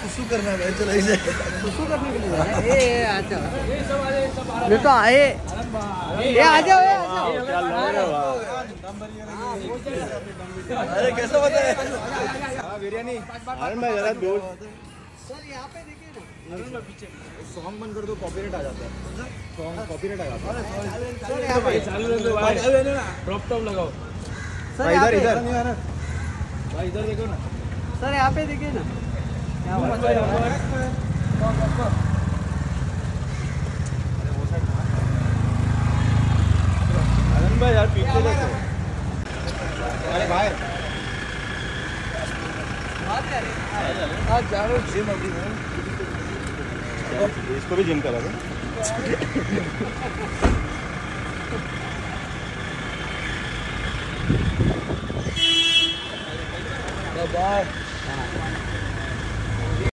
सुसु करना है चलो इसे। सुसु करने के लिए जाना है? ए ए आ जाओ। ये तो आए ये आ जाओ ये आ जाओ। अरे कैसा बता है? बिरयानी। अरे मैं जरा दूर। सर यहाँ पे देखिए ना। सॉन्ग बंद कर दो कॉपीराइट आ जाता है। सॉन्ग कॉपीराइट आ जाता है। सर यहाँ पे चालू रख दो भाई। क्रॉप टॉप लगाओ। सर इधर इधर। भाई इधर देखो ना। सर यहाँ पे देखिए ना। यहाँ भाई यार पीछे देखो अरे भाई। आज जा रहे जिम अभी इसको भी जिम करा दो। Bye Thank you.